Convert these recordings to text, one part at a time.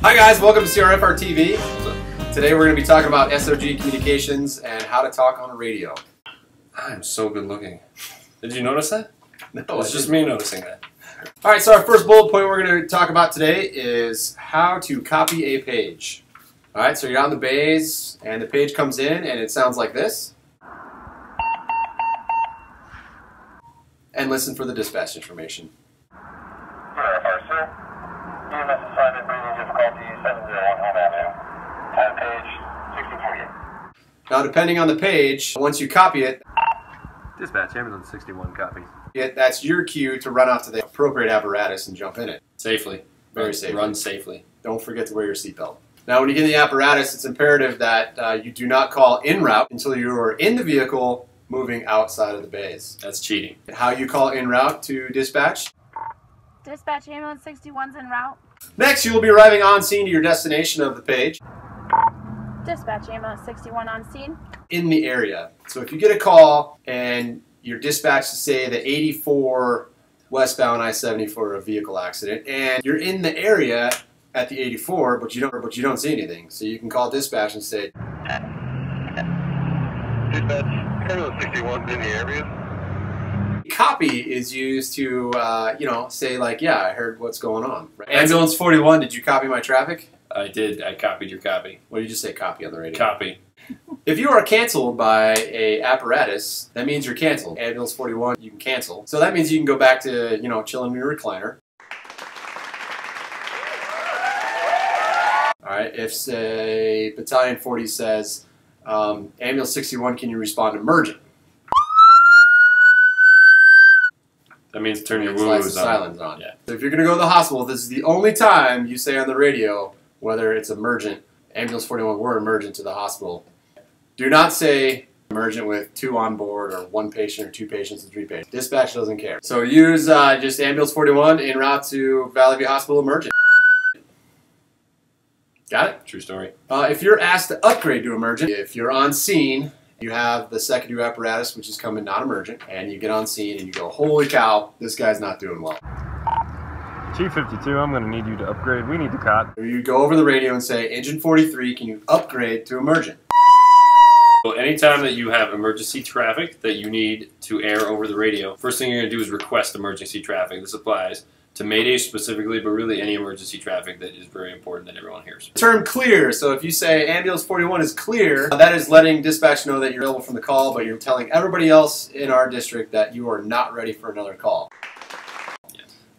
Hi guys, welcome to CRFR TV. Today we're going to be talking about SOG communications and how to talk on a radio. I'm so good looking. Did you notice that? No, It's just me noticing that. All right, so our first bullet point we're going to talk about today is how to copy a page. All right, so you're on the bays and the page comes in and it sounds like this. And listen for the dispatch information. Now, depending on the page, once you copy it, Dispatch ambulance 61 copy. it that's your cue to run off to the appropriate apparatus and jump in it. Safely. Very Run- safely. Run safely. Don't forget to wear your seatbelt. Now, when you get in the apparatus, it's imperative that uh, you do not call en route until you are in the vehicle moving outside of the bays. That's cheating. How you call en route to dispatch. Dispatch ambulance 61's en route. Next, you will be arriving on scene to your destination of the page Dispatch ambulance 61 on scene. in the area. So if you get a call and you're dispatched to say the 84 westbound I-70 for a vehicle accident, and you're in the area at the 84, but you don't, but you don't see anything, so you can call dispatch and say, Dispatch, ambulance 61's in the area. copy is used to, uh, you know, say like, yeah, I heard what's going on. Ambulance 41, did you copy my traffic? I did. I copied your copy. What did you just say copy on the radio? Copy. If you are canceled by a apparatus, that means you're canceled. Ambulance 41, you can cancel. So that means you can go back to, you know, chilling in your recliner. All right, if say Battalion 40 says, um, Ambulance 61, can you respond emergent? That means turn your woo-woos on. silence on. Yeah. So if you're going to go to the hospital, this is the only time you say on the radio whether it's emergent. Ambulance 41, we're emergent to the hospital. Do not say emergent with two on board or one patient or two patients and three patients. Dispatch doesn't care. So use uh, just ambulance 41 en route to Valley View Hospital emergent. Got it? True story. Uh, if you're asked to upgrade to emergent, if you're on scene, you have the secondary apparatus, which is coming non-emergent, and you get on scene and you go, holy cow, this guy's not doing well. Chief 52, I'm going to need you to upgrade. We need the cot. You go over the radio and say, engine 43, can you upgrade to emergent? Well, anytime that you have emergency traffic that you need to air over the radio, first thing you're going to do is request emergency traffic. This applies to Mayday specifically, but really any emergency traffic that is very important that everyone hears. Term clear. So if you say ambulance 41 is clear, uh, that is letting dispatch know that you're available from the call, but you're telling everybody else in our district that you are not ready for another call.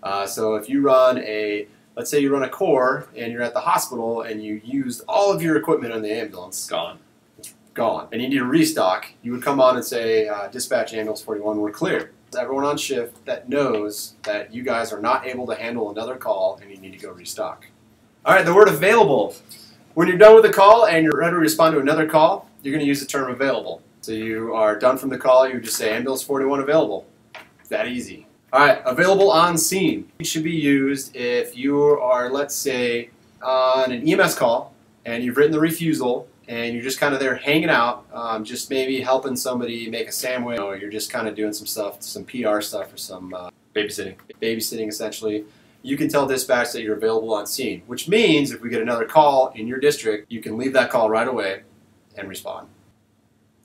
Uh, so if you run a, let's say you run a core and you're at the hospital and you used all of your equipment on the ambulance, Gone. gone, and you need a restock, you would come on and say, uh, dispatch ambulance 41, we're clear. Everyone on shift that knows that you guys are not able to handle another call and you need to go restock. All right, the word available. When you're done with the call and you're ready to respond to another call, you're going to use the term available. So you are done from the call, you just say ambulance 41 available. That easy. All right, available on scene. It should be used if you are, let's say, on an EMS call and you've written the refusal and you're just kind of there hanging out, um, just maybe helping somebody make a sandwich, or you're just kind of doing some stuff, some PR stuff or some uh, Babysitting. babysitting essentially, you can tell dispatch that you're available on scene, which means if we get another call in your district, you can leave that call right away and respond.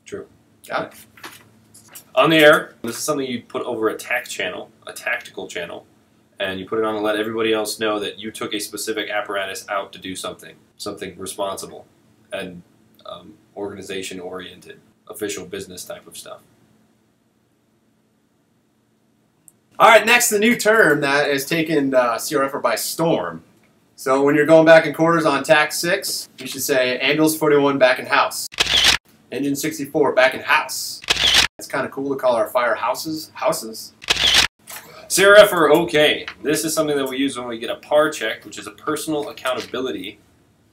True. Got it? On the air, this is something you put over a TAC channel, a tactical channel, and you put it on to let everybody else know that you took a specific apparatus out to do something, something responsible and um, organization oriented, official business type of stuff. All right, next, the new term that has taken uh, CRF by storm. So when you're going back in quarters on TAC 6, you should say ambulance 41 back in house. Engine 64 back in house. It's kind of cool to call our fire houses houses. CRFR OK. This is something that we use when we get a PAR check, which is a personal accountability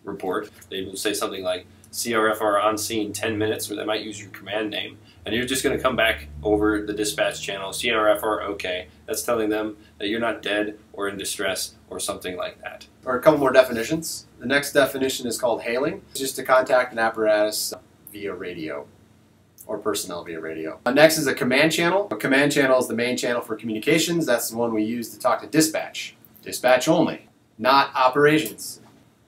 report. They will say something like CRFR on scene 10 minutes, or they might use your command name. And you're just going to come back over the dispatch channel, CRFR OK. That's telling them that you're not dead or in distress or something like that. or a couple more definitions. The next definition is called hailing, It's just to contact an apparatus via radio or personnel via radio. Uh, next is a command channel. A command channel is the main channel for communications. That's the one we use to talk to dispatch. Dispatch only, not operations.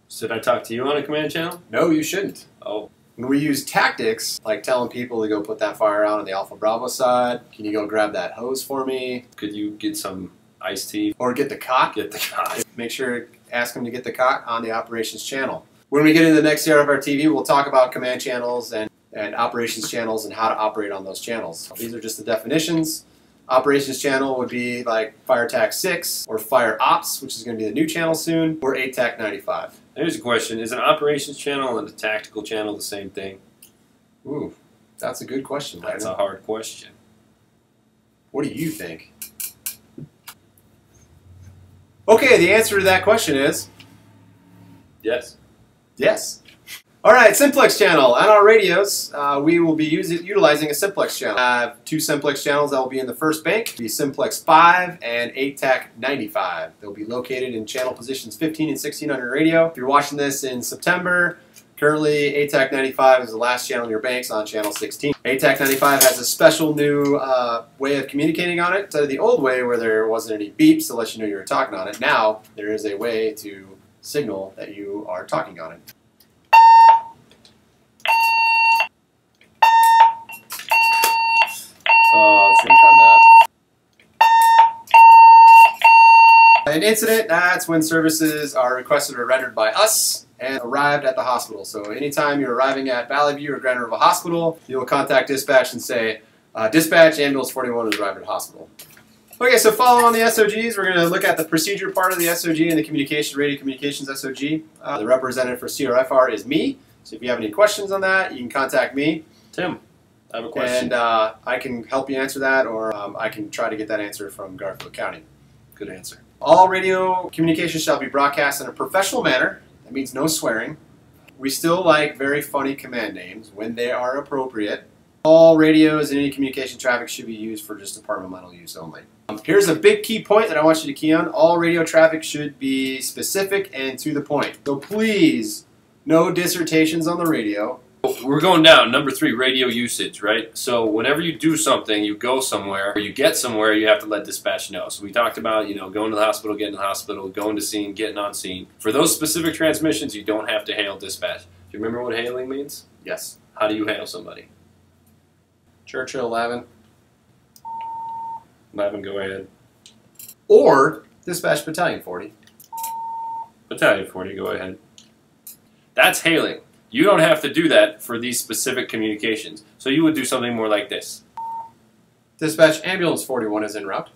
Should I talk to you on a command channel? No, you shouldn't. Oh, When we use tactics, like telling people to go put that fire out on the Alpha Bravo side, can you go grab that hose for me? could you get some iced tea? Or get the cot? Get the guy. Make sure, ask them to get the cot on the operations channel. When we get into the next year of our TV, we'll talk about command channels and, and operations channels and how to operate on those channels. These are just the definitions. Operations channel would be like Fire TAC 6 or Fire Ops, which is going to be the new channel soon, or ATAC 95. Here's a question: Is an operations channel and a tactical channel the same thing? Ooh, that's a good question, That's a hard question. What do you think? Okay, the answer to that question is Yes. yes. All right, simplex channel. On our radios, uh, we will be using, utilizing a simplex channel. I have two simplex channels that will be in the first bank, the simplex 5 and ATAC 95. They'll be located in channel positions 15 and 16 on your radio. If you're watching this in September, currently ATAC 95 is the last channel in your banks on channel 16. ATAC 95 has a special new uh, way of communicating on it. Instead of the old way where there wasn't any beeps to let you know you were talking on it, now there is a way to signal that you are talking on it. Oh, shouldn't have done that. An incident, that's when services are requested or rendered by us and arrived at the hospital. So anytime you're arriving at Valley View or Grand River Hospital, you will contact dispatch and say, uh, dispatch, ambulance 41 has arrived at hospital. Okay, so follow on the SOGs. We're going to look at the procedure part of the SOG and the communication, radio communications SOG. Uh, the representative for CRFR is me. So if you have any questions on that, you can contact me. Tim, I have a question. And uh, I can help you answer that, or um, I can try to get that answer from Garfield County. Good answer. All radio communication shall be broadcast in a professional manner. That means no swearing. We still like very funny command names when they are appropriate. All radios and any communication traffic should be used for just departmental use only. Um, here's a big key point that I want you to key on. All radio traffic should be specific and to the point. So please, no dissertations on the radio. We're going down. Number three, radio usage, right? So whenever you do something, you go somewhere, or you get somewhere, you have to let dispatch know. So we talked about, you know, going to the hospital, getting to the hospital, going to scene, getting on scene. For those specific transmissions, you don't have to hail dispatch. Do you remember what hailing means? Yes. How do you hail somebody? Churchill 11. Lavin, go ahead. Or dispatch battalion 40. Battalion 40, go ahead. That's hailing. You don't have to do that for these specific communications. So you would do something more like this. Dispatch ambulance 41 is en route.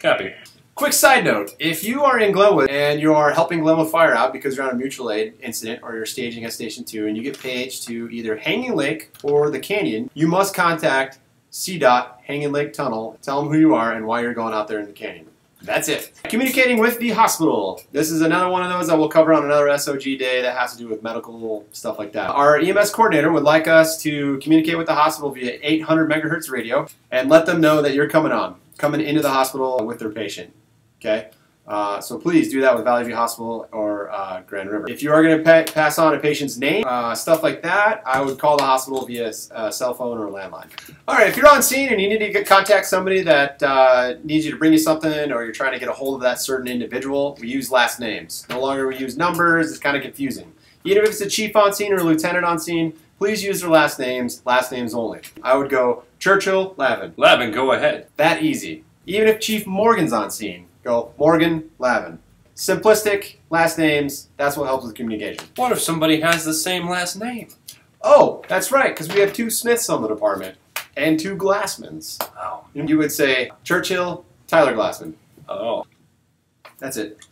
Copy. Quick side note, if you are in Glenwood and you are helping Glenwood Fire out because you're on a mutual aid incident or you're staging at Station 2 and you get paged to either Hanging Lake or the Canyon, you must contact CDOT Hanging Lake Tunnel, tell them who you are and why you're going out there in the canyon. That's it. Communicating with the hospital. This is another one of those that we'll cover on another SOG day that has to do with medical stuff like that. Our EMS coordinator would like us to communicate with the hospital via 800 megahertz radio and let them know that you're coming on, coming into the hospital with their patient. Okay? Uh, so please do that with Valley View Hospital or uh, Grand River. If you are going to pa- pass on a patient's name, uh, stuff like that, I would call the hospital via uh, cell phone or landline. All right, if you're on scene and you need to get, contact somebody that uh, needs you to bring you something or you're trying to get a hold of that certain individual, we use last names. No longer we use numbers, it's kind of confusing. Even if it's a chief on scene or a lieutenant on scene, please use their last names, last names only. I would go Churchill, Lavin. Lavin, go ahead. That easy. Even if Chief Morgan's on scene, go Morgan, Lavin. Simplistic, last names, that's what helps with communication. What if somebody has the same last name? Oh, that's right, because we have two Smiths on the department and two Glassmans. Oh. You would say Churchill, Tyler Glassman. Oh. That's it.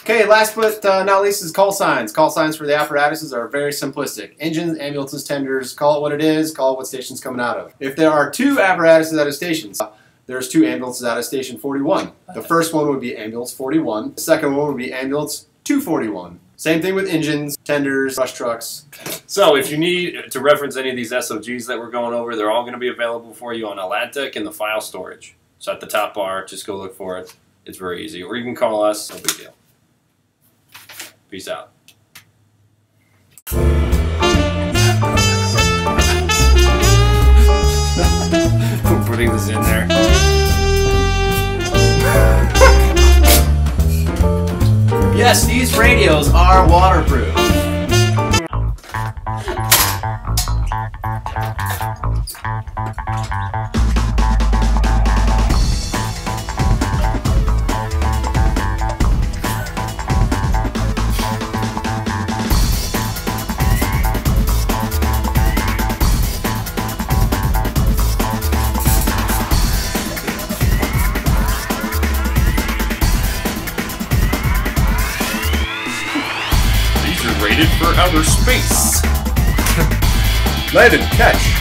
Okay, last but uh, not least is call signs. Call signs for the apparatuses are very simplistic. Engines, ambulances, tenders, call it what it is, call it what station's coming out of. If there are two apparatuses out of stations, there's two ambulances out of station 41. The first one would be ambulance 41. The second one would be ambulance 241. Same thing with engines, tenders, brush trucks. So if you need to reference any of these SOGs that we're going over, they're all going to be available for you on Atlantic in the file storage. So at the top bar, just go look for it. It's very easy. Or you can call us, no big deal. Peace out. Putting this in there. Yes, these radios are waterproof. Landon, catch.